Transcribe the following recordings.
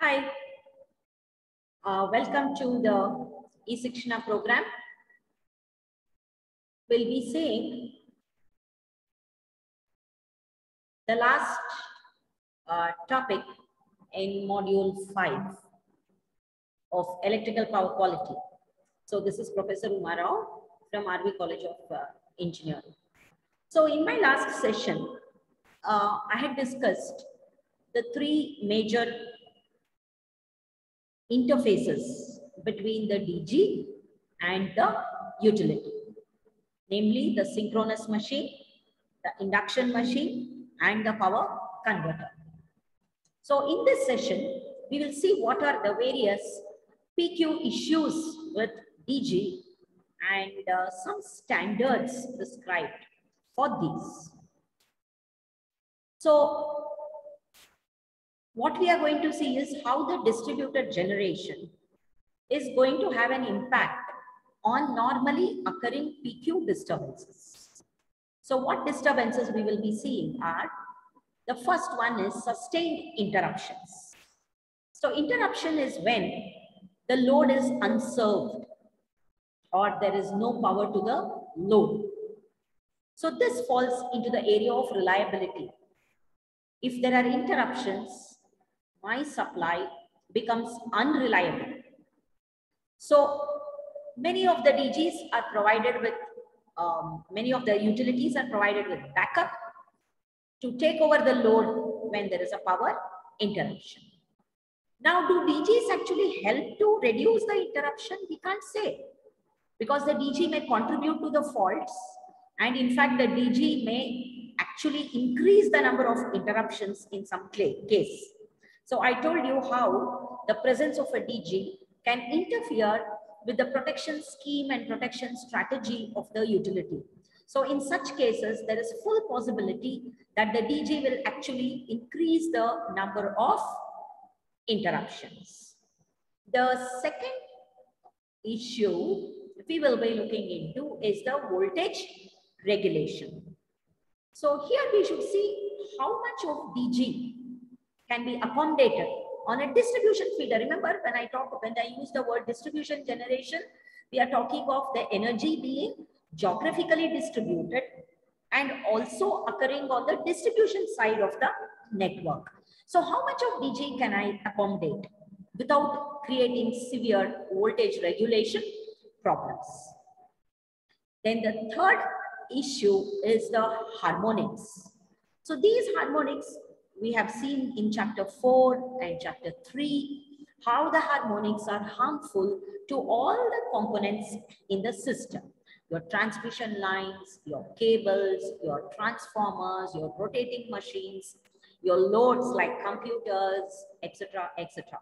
Hi. Uh, welcome to the e-Shikshana program. We'll be seeing the last uh, topic in module 5 of electrical power quality. So this is Professor Uma Rao from RV College of uh, Engineering. So in my last session, uh, I had discussed the three major interfaces between the DG and the utility, namely the synchronous machine, the induction machine, and the power converter. So in this session, we will see what are the various PQ issues with DG and uh, some standards prescribed for these. So what we are going to see is how the distributed generation is going to have an impact on normally occurring PQ disturbances. So what disturbances we will be seeing are, the first one is sustained interruptions. So interruption is when the load is unserved or there is no power to the load. So this falls into the area of reliability. If there are interruptions, my supply becomes unreliable. So many of the DGs are provided with, um, many of the utilities are provided with backup to take over the load when there is a power interruption. Now, do DGs actually help to reduce the interruption? We can't say because the DG may contribute to the faults and in fact the DG may actually increase the number of interruptions in some case. So I told you how the presence of a DG can interfere with the protection scheme and protection strategy of the utility. So in such cases, there is full possibility that the DG will actually increase the number of interruptions. The second issue we will be looking into is the voltage regulation. So here we should see how much of DG can be accommodated on a distribution feeder. Remember when I talk, when I use the word distribution generation, we are talking of the energy being geographically distributed and also occurring on the distribution side of the network. So how much of DG can I accommodate without creating severe voltage regulation problems? Then the third issue is the harmonics. So these harmonics we have seen in chapter 4 and chapter 3 how the harmonics are harmful to all the components in the system. Your transmission lines, your cables, your transformers, your rotating machines, your loads like computers, etc., etc.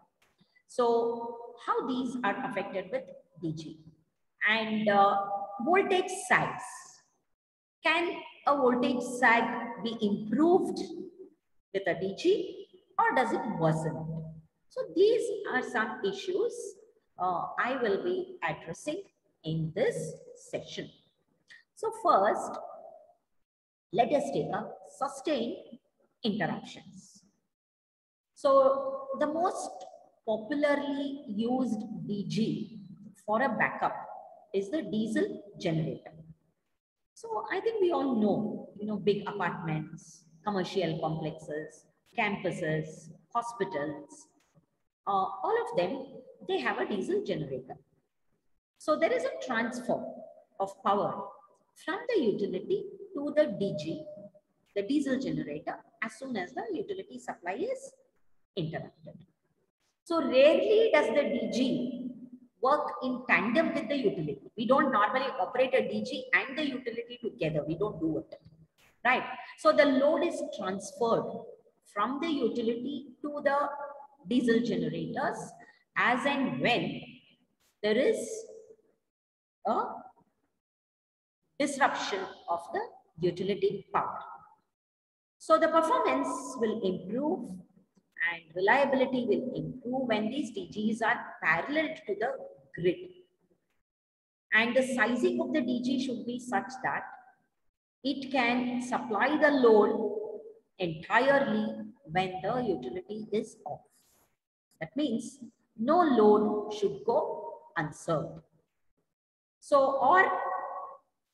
So how these are affected with DG. And uh, voltage sags. Can a voltage sag be improved with a DG or does it worsen? So these are some issues uh, I will be addressing in this session. So first, let us take a sustained interruptions. So the most popularly used DG for a backup is the diesel generator. So I think we all know, you know, big apartments, commercial complexes, campuses, hospitals, uh, all of them, they have a diesel generator. So there is a transfer of power from the utility to the DG, the diesel generator, as soon as the utility supply is interrupted. So rarely does the DG work in tandem with the utility. We don't normally operate a DG and the utility together. We don't do it right? So the load is transferred from the utility to the diesel generators as and when there is a disruption of the utility power. So the performance will improve and reliability will improve when these DGs are parallel to the grid. And the sizing of the DG should be such that it can supply the load entirely when the utility is off. That means no load should go unserved. So, or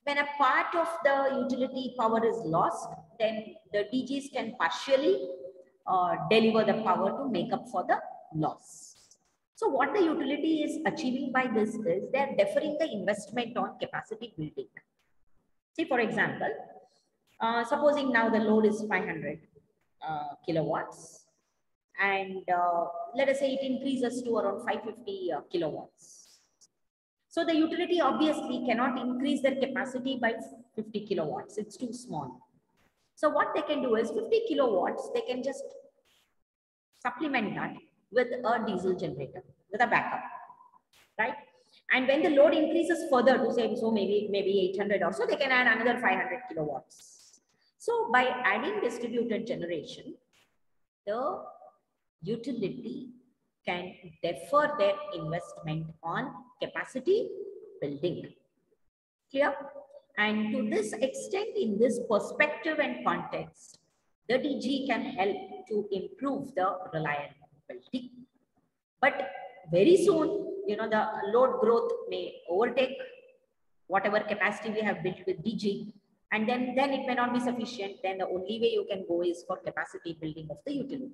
when a part of the utility power is lost, then the DGs can partially uh, deliver the power to make up for the loss. So what the utility is achieving by this is they are deferring the investment on capacity building. See, for example, uh, supposing now the load is 500 uh, kilowatts and uh, let us say it increases to around 550 uh, kilowatts so the utility obviously cannot increase their capacity by 50 kilowatts. It's too small. So what they can do is 50 kilowatts, they can just supplement that with a diesel generator, with a backup, right? And when the load increases further to say, so maybe, maybe 800 or so, they can add another 500 kilowatts. So by adding distributed generation, the utility can defer their investment on capacity building. Clear? And to this extent, in this perspective and context, the DG can help to improve the reliability. But very soon, you know, the load growth may overtake whatever capacity we have built with DG. And then, then it may not be sufficient. Then the only way you can go is for capacity building of the utility.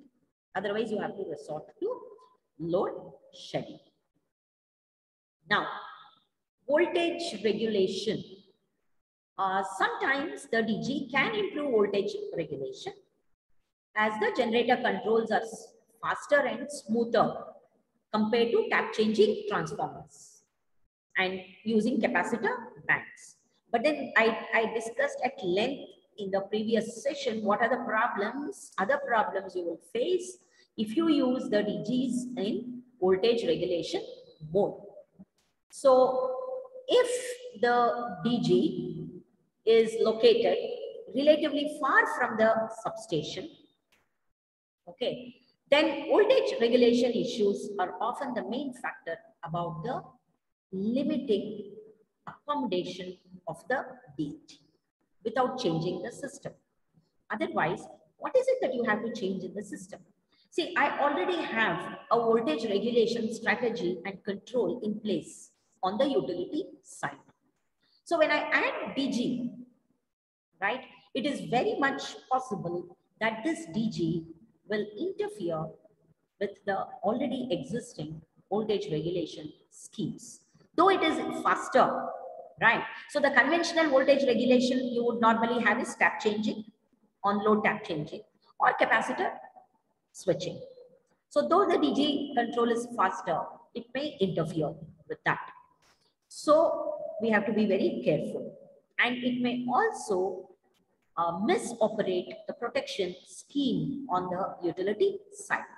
Otherwise, you have to resort to load shedding. Now, voltage regulation. Uh, sometimes the DG can improve voltage regulation as the generator controls are faster and smoother compared to tap changing transformers and using capacitor banks. But then I, I discussed at length in the previous session what are the problems, other problems you will face if you use the DGs in voltage regulation mode. So if the DG is located relatively far from the substation, okay, then voltage regulation issues are often the main factor about the limiting accommodation of the DG without changing the system. Otherwise, what is it that you have to change in the system? See, I already have a voltage regulation strategy and control in place on the utility side. So when I add DG, right, it is very much possible that this DG will interfere with the already existing voltage regulation schemes. Though it is faster, right? So the conventional voltage regulation you would normally have is tap changing, on load tap changing or capacitor switching. So though the DG control is faster, it may interfere with that. So we have to be very careful. And it may also uh, misoperate the protection scheme on the utility side.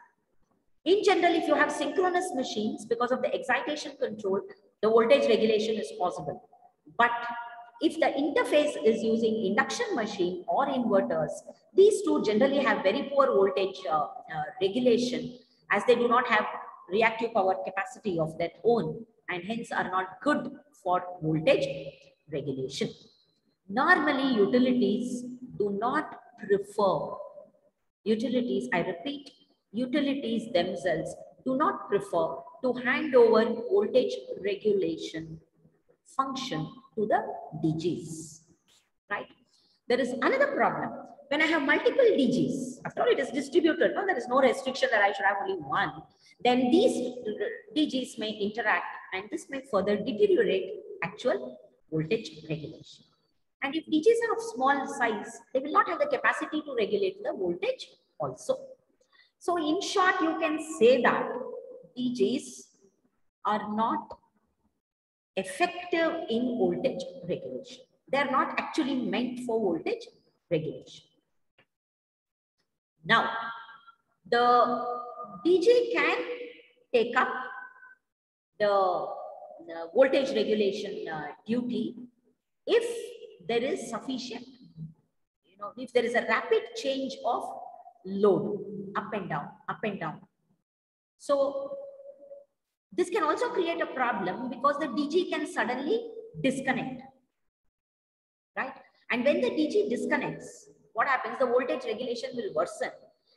In general, if you have synchronous machines, because of the excitation control, the voltage regulation is possible. But if the interface is using induction machine or inverters, these two generally have very poor voltage uh, uh, regulation as they do not have reactive power capacity of their own and hence are not good for voltage regulation. Normally, utilities do not prefer, utilities, I repeat, utilities themselves do not prefer to hand over voltage regulation function to the DGs, right? There is another problem. When I have multiple DGs, after all it is distributed, no, there is no restriction that I should have only one, then these DGs may interact and this may further deteriorate actual voltage regulation. And if DGs are of small size, they will not have the capacity to regulate the voltage also. So in short, you can say that DGs are not effective in voltage regulation. They are not actually meant for voltage regulation. Now, the DG can take up the, the voltage regulation uh, duty if there is sufficient, you know, if there is a rapid change of load up and down, up and down. So this can also create a problem because the DG can suddenly disconnect, right? And when the DG disconnects, what happens? The voltage regulation will worsen.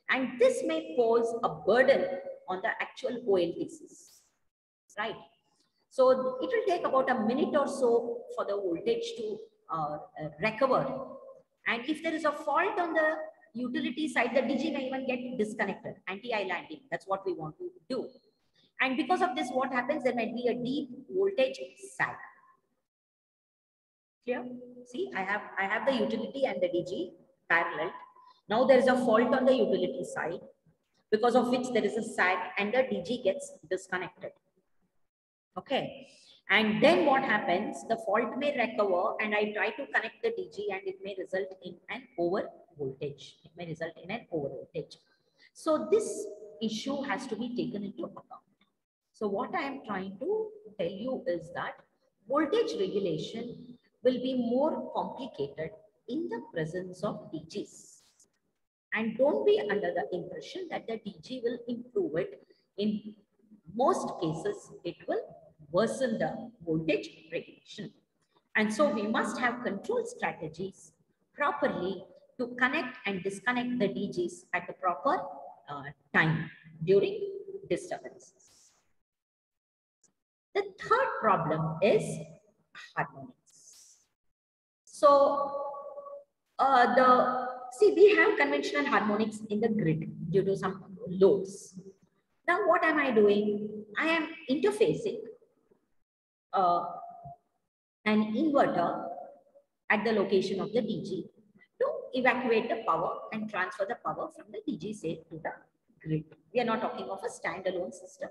And this may pose a burden on the actual OLTCs, right? So it will take about a minute or so for the voltage to uh, recover. And if there is a fault on the utility side, the DG may even get disconnected, anti-islanding. That's what we want to do. And because of this, what happens? There might be a deep voltage sag. Clear? See, I have, I have the utility and the DG parallel. Now there is a fault on the utility side because of which there is a sag and the DG gets disconnected. Okay. And then what happens? The fault may recover and I try to connect the DG and it may result in an over voltage. It may result in an over voltage. So this issue has to be taken into account. So what I am trying to tell you is that voltage regulation will be more complicated in the presence of DGs. And don't be under the impression that the DG will improve it. In most cases, it will worsen the voltage regulation. And so we must have control strategies properly to connect and disconnect the DGs at the proper uh, time during disturbances. The third problem is harmonics. So uh, the see we have conventional harmonics in the grid due to some loads. Now what am I doing? I am interfacing uh, an inverter at the location of the DG to evacuate the power and transfer the power from the DG say to the grid. We are not talking of a standalone system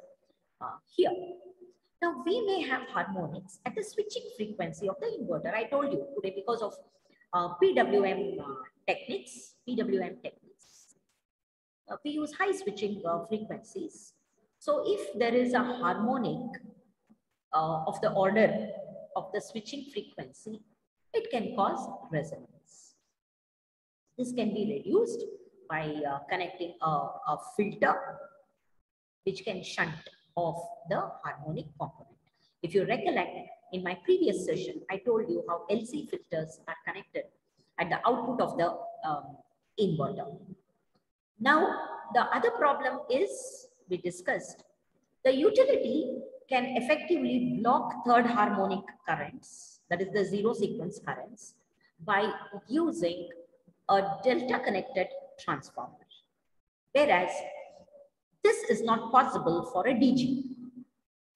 uh, here. Now we may have harmonics at the switching frequency of the inverter. I told you today because of uh, PWM uh, techniques, PWM techniques. Uh, we use high switching uh, frequencies. So if there is a harmonic uh, of the order of the switching frequency, it can cause resonance. This can be reduced by uh, connecting a, a filter which can shunt off the harmonic component. If you recollect, in my previous session, I told you how LC filters are connected at the output of the um, inverter. Now, the other problem is, we discussed, the utility can effectively block third harmonic currents, that is the zero sequence currents, by using a delta connected transformer. Whereas this is not possible for a DG.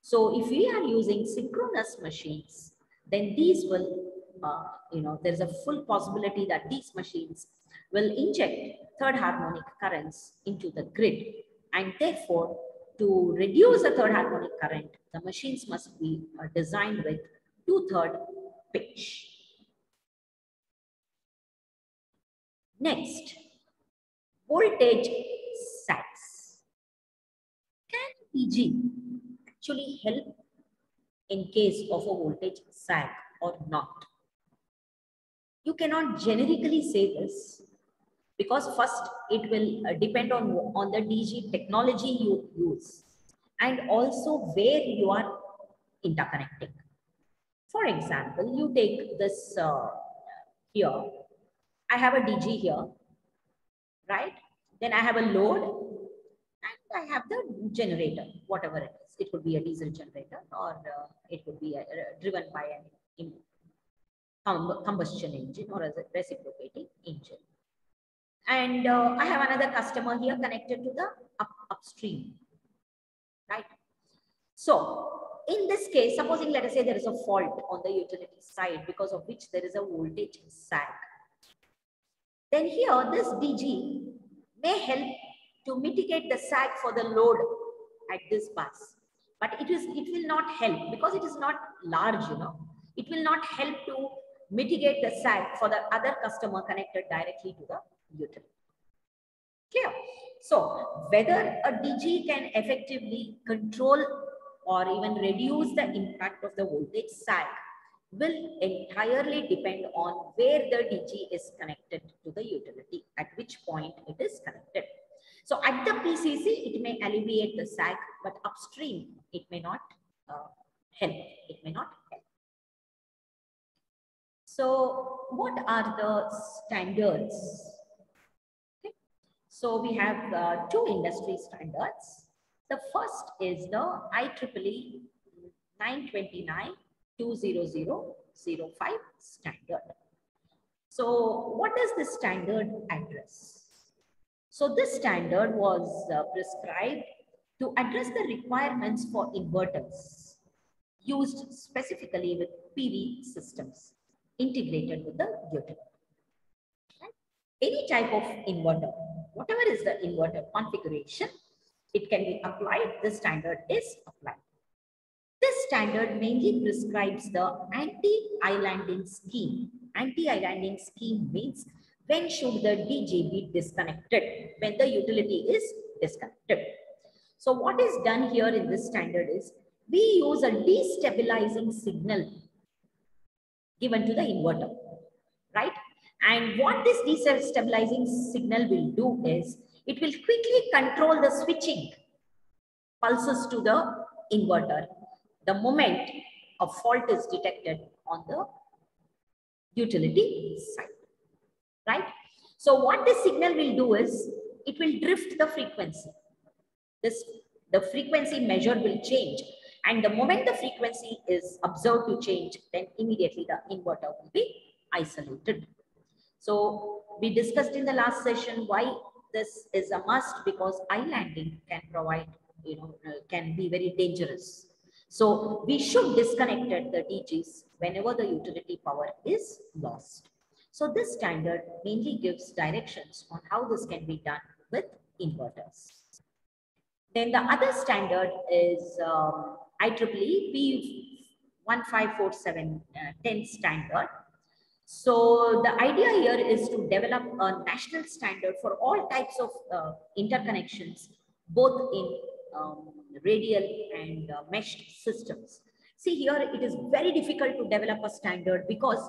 So if we are using synchronous machines, then these will, uh, you know, there's a full possibility that these machines will inject third harmonic currents into the grid. And therefore, to reduce the third harmonic current, the machines must be uh, designed with two-third pitch. Next, voltage sags. Can DG actually help in case of a voltage sag or not? You cannot generically say this because first it will uh, depend on, on the DG technology you use and also where you are interconnecting. For example, you take this uh, here. I have a DG here, right? Then I have a load and I have the generator, whatever it is. It could be a diesel generator or uh, it could be a, uh, driven by an combustion engine or a reciprocating engine. And uh, I have another customer here connected to the up, upstream, right? So in this case, supposing let us say there is a fault on the utility side because of which there is a voltage sag. Then here this DG may help to mitigate the sag for the load at this bus. But it is it will not help because it is not large, you know. It will not help to mitigate the sag for the other customer connected directly to the utility. Clear? So whether a DG can effectively control or even reduce the impact of the voltage sag will entirely depend on where the DG is connected to the utility, at which point it is connected. So at the PCC, it may alleviate the sag, but upstream, it may not uh, help. It may not help. So what are the standards? So we have uh, two industry standards. The first is the IEEE 929 20005 standard. So what does this standard address? So this standard was uh, prescribed to address the requirements for inverters used specifically with PV systems integrated with the utility. Any type of inverter, whatever is the inverter configuration, it can be applied, the standard is applied. This standard mainly prescribes the anti-islanding scheme. Anti-islanding scheme means when should the DG be disconnected? When the utility is disconnected. So what is done here in this standard is we use a destabilizing signal given to the inverter, right? And what this destabilizing signal will do is it will quickly control the switching pulses to the inverter the moment a fault is detected on the utility side, right? So what this signal will do is it will drift the frequency. This, the frequency measure will change and the moment the frequency is observed to change, then immediately the inverter will be isolated. So we discussed in the last session why this is a must because islanding can provide, you know, uh, can be very dangerous. So we should disconnect at the DGs whenever the utility power is lost. So this standard mainly gives directions on how this can be done with inverters. Then the other standard is um, IEEE P1547110 uh, standard. So the idea here is to develop a national standard for all types of uh, interconnections, both in um, radial and uh, meshed systems. See here, it is very difficult to develop a standard because,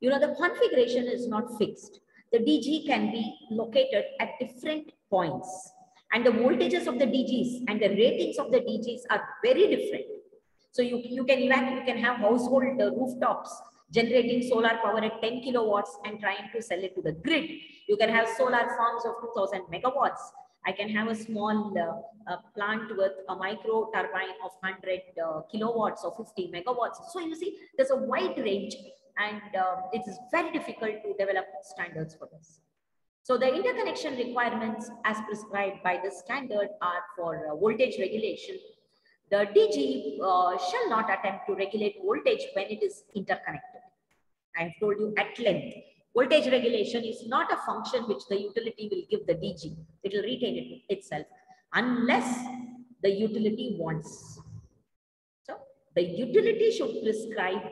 you know, the configuration is not fixed. The DG can be located at different points and the voltages of the DGs and the ratings of the DGs are very different. So you, you can you can have household uh, rooftops generating solar power at 10 kilowatts and trying to sell it to the grid. You can have solar farms of 2000 megawatts. I can have a small uh, uh, plant with a micro turbine of 100 uh, kilowatts or 50 megawatts. So you see, there's a wide range and uh, it is very difficult to develop standards for this. So the interconnection requirements as prescribed by the standard are for uh, voltage regulation. The DG uh, shall not attempt to regulate voltage when it is interconnected. I have told you at length. Voltage regulation is not a function which the utility will give the DG. It will retain it itself unless the utility wants. So the utility should prescribe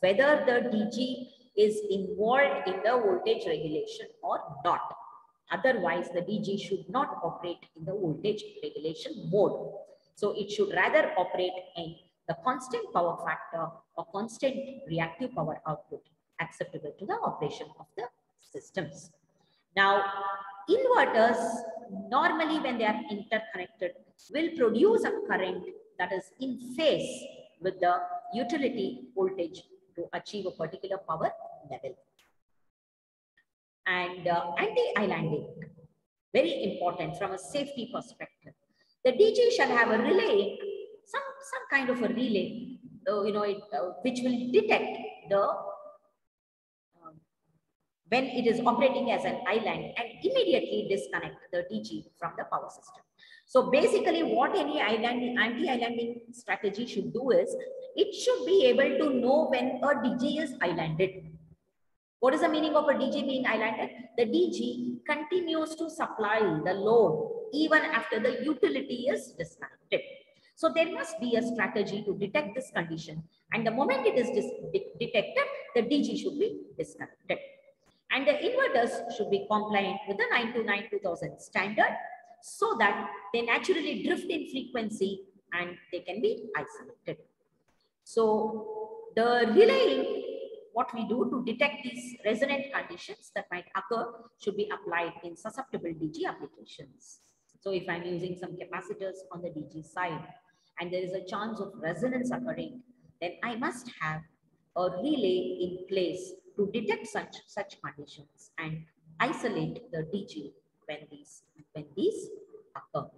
whether the DG is involved in the voltage regulation or not. Otherwise, the DG should not operate in the voltage regulation mode. So it should rather operate in the constant power factor or constant reactive power output acceptable to the operation of the systems. Now, inverters normally when they are interconnected will produce a current that is in phase with the utility voltage to achieve a particular power level and uh, anti-islanding. Very important from a safety perspective. The DG shall have a relay, some, some kind of a relay, uh, you know, it, uh, which will detect the when it is operating as an island and immediately disconnect the DG from the power system. So basically what any island, anti-islanding strategy should do is, it should be able to know when a DG is islanded. What is the meaning of a DG being islanded? The DG continues to supply the load even after the utility is disconnected. So there must be a strategy to detect this condition. And the moment it is detected, the DG should be disconnected. And the inverters should be compliant with the 929-2000 standard so that they naturally drift in frequency and they can be isolated. So the relaying what we do to detect these resonant conditions that might occur should be applied in susceptible DG applications. So if I'm using some capacitors on the DG side and there is a chance of resonance occurring, then I must have a relay in place to detect such, such conditions and isolate the DG when these, when these occur.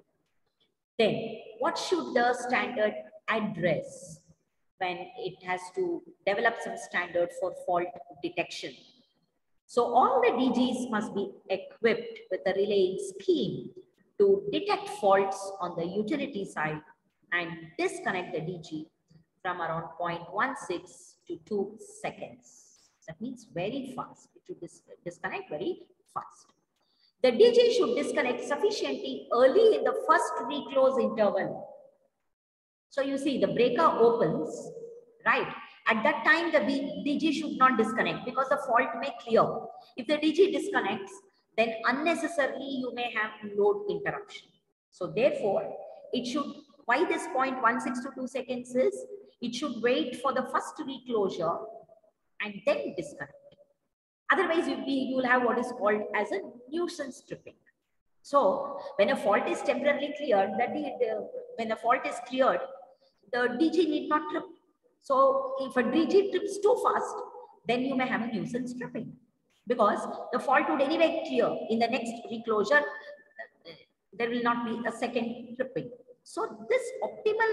Then what should the standard address when it has to develop some standard for fault detection? So all the DGs must be equipped with a relaying scheme to detect faults on the utility side and disconnect the DG from around 0.16 to 2 seconds. That means very fast. It should dis disconnect very fast. The DG should disconnect sufficiently early in the first reclose interval. So you see the breaker opens, right? At that time, the DG should not disconnect because the fault may clear. If the DG disconnects, then unnecessarily you may have load interruption. So therefore, it should, why this 0.16 to 2 seconds is, it should wait for the first reclosure and then disconnect. Otherwise, you, will have what is called as a nuisance tripping. So when a fault is temporarily cleared, that the, when the fault is cleared, the DG need not trip. So if a DG trips too fast, then you may have a nuisance tripping because the fault would anyway clear in the next reclosure. There will not be a second tripping. So this optimal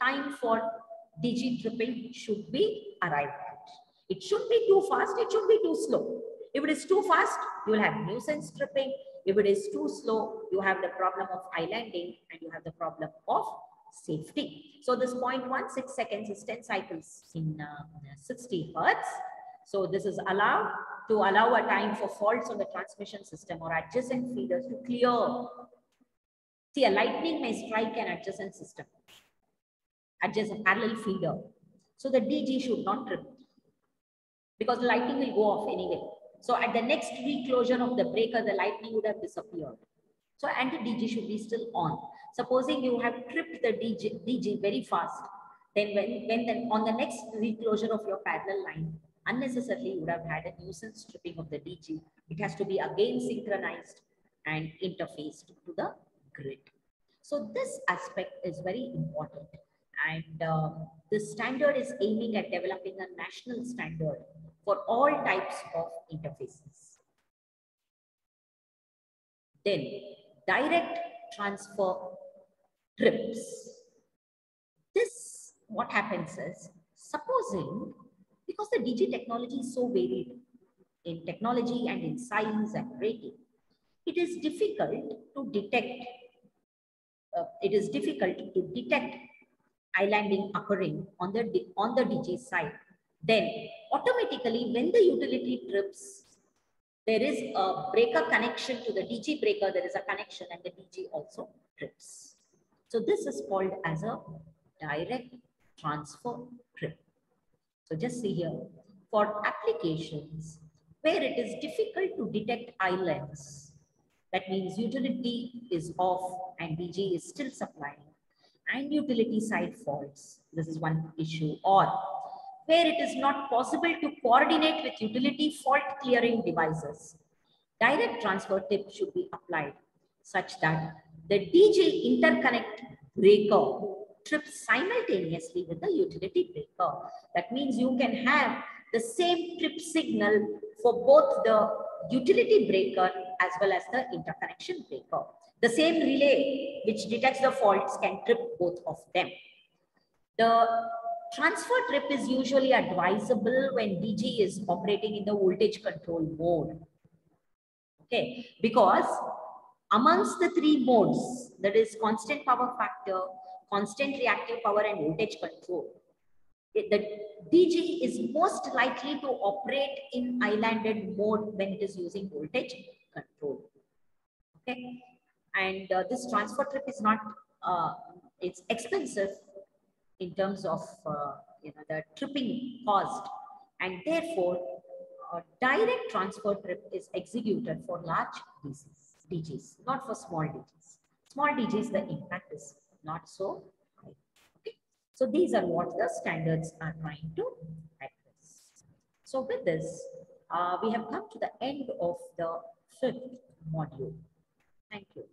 time for DG tripping should be arrived. It should be too fast, it should be too slow. If it is too fast, you will have nuisance tripping. If it is too slow, you have the problem of islanding and you have the problem of safety. So this 0.16 seconds is 10 cycles in uh, 60 hertz. So this is allowed to allow a time for faults on the transmission system or adjacent feeders to clear. See, a lightning may strike an adjacent system, adjacent parallel feeder. So the DG should not trip because the lightning will go off anyway. So at the next reclosure of the breaker, the lightning would have disappeared. So anti-DG should be still on. Supposing you have tripped the DG, DG very fast, then when, when then on the next reclosure of your parallel line, unnecessarily you would have had a nuisance tripping of the DG. It has to be again synchronized and interfaced to the grid. So this aspect is very important. And um, the standard is aiming at developing a national standard for all types of interfaces. Then direct transfer trips. This, what happens is, supposing, because the DG technology is so varied in technology and in science and rating, it is difficult to detect, uh, it is difficult to detect islanding occurring on the, on the DG side. Then automatically when the utility trips, there is a breaker connection to the DG breaker, there is a connection and the DG also trips. So this is called as a direct transfer trip. So just see here, for applications where it is difficult to detect islands, that means utility is off and DG is still supplying and utility side faults. This is one issue. Or where it is not possible to coordinate with utility fault clearing devices. Direct transfer trip should be applied such that the DG interconnect breaker trips simultaneously with the utility breaker. That means you can have the same trip signal for both the utility breaker as well as the interconnection breaker. The same relay which detects the faults can trip both of them. The transfer trip is usually advisable when DG is operating in the voltage control mode. Okay, because amongst the three modes, that is constant power factor, constant reactive power and voltage control, the DG is most likely to operate in islanded mode when it is using voltage control. Okay, and uh, this transfer trip is not, uh, it's expensive in terms of uh, you know the tripping cost and therefore direct transfer trip is executed for large DGs, not for small DGs. Small DGs, the impact is not so high. Okay. So these are what the standards are trying to address. So with this, uh, we have come to the end of the fifth module. Thank you.